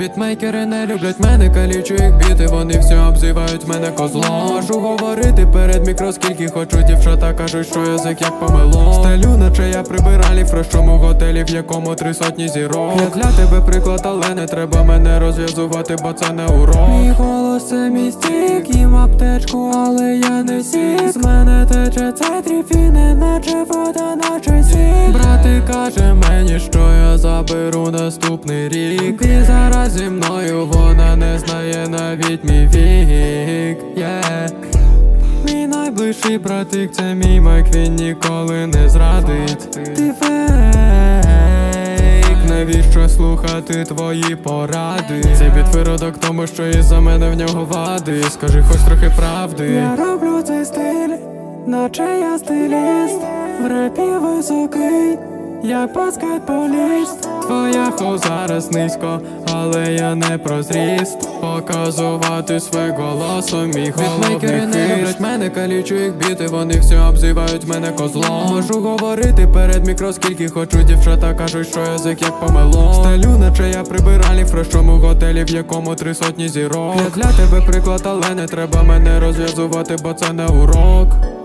Бітмейкери не люблять мене, калічу їх біти, вони всі обзивають мене козлом. Можу говорити перед мікро, скільки хочу дівчата кажуть, що язик як помило Стелю, наче я прибиралі в прощому готелі, в якому три сотні зірок. Я для тебе приклад, але не треба мене розв'язувати, бо це не урок. Мій голос це мій стік, їм аптечку, але я не сік. З мене тече цей тріфіне, наче вода, каже мені, що я заберу наступний рік. І зараз зі мною вона не знає навіть мій вік. Yeah. Мій найближчий братик, це мій майк, ніколи не зрадить. Ти фейк, навіщо слухати твої поради? Цей підвиродок тому, що із-за мене в нього вади. Скажи хоч трохи правди. Я роблю цей стиль, наче я стиліст. В репі високий, як баскетболіст Твоя хо зараз низько, але я не про зріст Показувати свій голосом, мій головний не люблять мене, калічу їх біти, вони всі обзивають мене козлом. Можу говорити перед мікро, скільки хочу, дівчата кажуть, що язик як помило Стелю, наче я прибиралі в прощому готелі, в якому три сотні зірок. Я для тебе приклад, але не треба мене розв'язувати, бо це не урок